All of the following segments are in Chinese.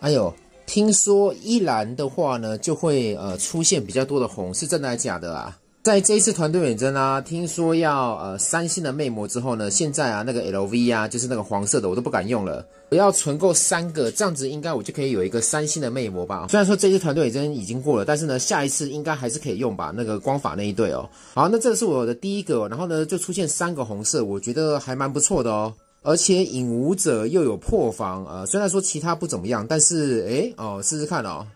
哎呦，听说一蓝的话呢，就会呃出现比较多的红，是真的还是假的啊？在这一次团队远征啊，听说要呃三星的魅魔之后呢，现在啊那个 LV 啊，就是那个黄色的，我都不敢用了。我要存够三个，这样子应该我就可以有一个三星的魅魔吧。虽然说这次团队远征已经过了，但是呢，下一次应该还是可以用吧。那个光法那一对哦。好，那这是我的第一个，然后呢就出现三个红色，我觉得还蛮不错的哦。而且影武者又有破防，呃，虽然说其他不怎么样，但是诶哦，试试看哦，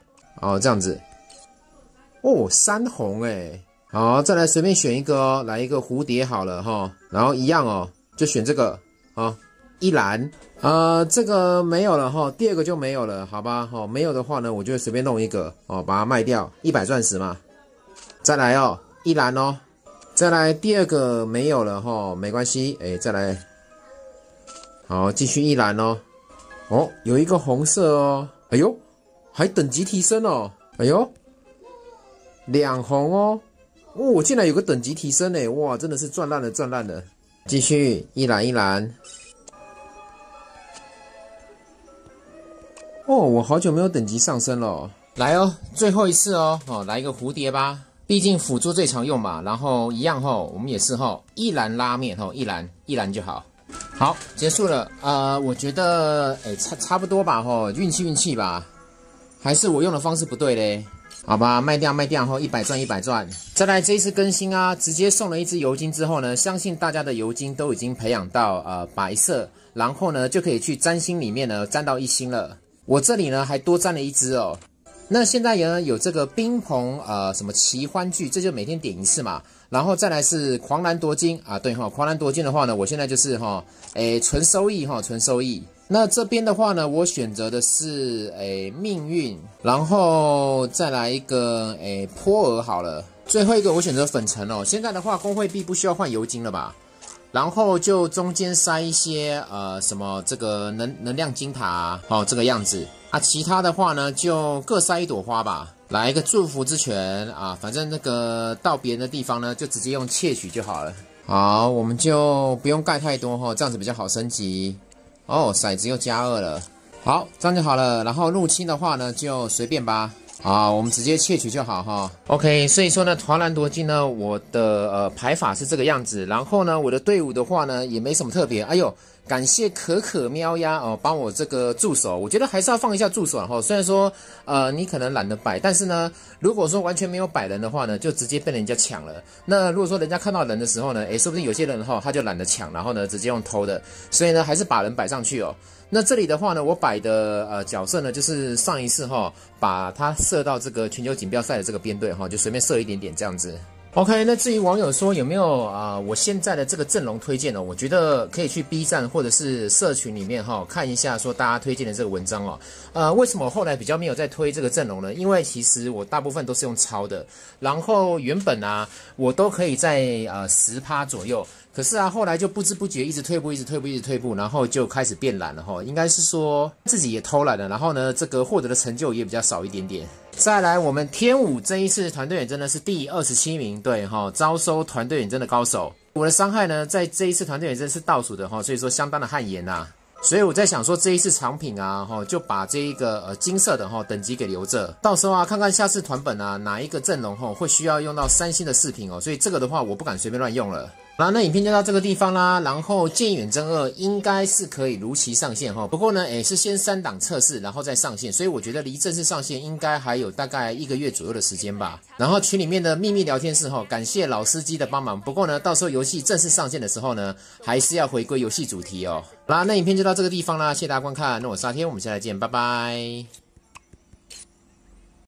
哦这样子，哦三红诶。好，再来随便选一个哦，来一个蝴蝶好了哈，然后一样哦，就选这个啊，一蓝，呃，这个没有了哈，第二个就没有了，好吧，哈，没有的话呢，我就随便弄一个哦，把它卖掉，一百钻石嘛，再来哦，一蓝哦，再来第二个没有了哈，没关系，哎，再来，好，继续一蓝哦，哦，有一个红色哦，哎呦，还等级提升哦，哎呦，两红哦。哦，竟然有个等级提升呢！哇，真的是赚烂了，赚烂了！继续一蓝一蓝。哦，我好久没有等级上升了。来哦，最后一次哦，哦，来一个蝴蝶吧，毕竟辅助最常用嘛。然后一样哈，我们也是哈，一蓝拉面哈，一蓝一蓝就好。好，结束了。呃，我觉得哎，差差不多吧吼，运气运气吧，还是我用的方式不对嘞。好吧，卖掉卖掉后一百赚一百赚。再来这一次更新啊，直接送了一支油精之后呢，相信大家的油精都已经培养到呃白色，然后呢就可以去占星里面呢占到一星了。我这里呢还多占了一支哦。那现在呢有这个冰棚呃什么奇欢剧，这就每天点一次嘛。然后再来是狂澜夺金啊，对哈，狂澜夺金的话呢，我现在就是哈，诶纯收益哈，纯收益。那这边的话呢，我选择的是诶命运，然后再来一个诶坡尔好了，最后一个我选择粉尘哦。现在的话，工会币不需要换油金了吧？然后就中间塞一些呃什么这个能能量金塔哦，这个样子啊。其他的话呢，就各塞一朵花吧，来一个祝福之泉啊。反正那个到别人的地方呢，就直接用窃取就好了。好，我们就不用盖太多哈，这样子比较好升级。哦，骰子又加二了，好，这样就好了。然后入侵的话呢，就随便吧。好，我们直接窃取就好哈。OK，所以说呢，团蓝夺金呢，我的呃排法是这个样子。然后呢，我的队伍的话呢，也没什么特别。哎呦。感谢可可喵呀哦，帮我这个助手，我觉得还是要放一下助手哈。虽然说呃你可能懒得摆，但是呢，如果说完全没有摆人的话呢，就直接被人家抢了。那如果说人家看到人的时候呢，诶，说不定有些人哈他就懒得抢，然后呢直接用偷的。所以呢，还是把人摆上去哦。那这里的话呢，我摆的呃角色呢，就是上一次哈把它射到这个全球锦标赛的这个编队哈，就随便射一点点这样子。OK，那至于网友说有没有啊，我现在的这个阵容推荐呢？我觉得可以去 B 站或者是社群里面哈看一下，说大家推荐的这个文章哦。呃，为什么我后来比较没有在推这个阵容呢？因为其实我大部分都是用抄的，然后原本啊我都可以在呃十趴左右。可是啊，后来就不知不觉一直退步，一直退步，一直退步，然后就开始变懒了哈。应该是说自己也偷懒了，然后呢，这个获得的成就也比较少一点点。再来，我们天武这一次团队远征呢是第二十七名，对哈，招收团队远征的高手。我的伤害呢，在这一次团队远征是倒数的哈，所以说相当的汗颜呐。所以我在想说，这一次藏品啊，哈，就把这一个呃金色的哈等级给留着，到时候啊，看看下次团本啊哪一个阵容哈会需要用到三星的饰品哦，所以这个的话我不敢随便乱用了。好，那影片就到这个地方啦。然后剑远征二应该是可以如期上线哈。不过呢，诶是先三档测试，然后再上线，所以我觉得离正式上线应该还有大概一个月左右的时间吧。然后群里面的秘密聊天室哈，感谢老司机的帮忙。不过呢，到时候游戏正式上线的时候呢，还是要回归游戏主题哦。好啦，那影片就到这个地方啦，谢谢大家观看。那我是阿天，我们下次见，拜拜。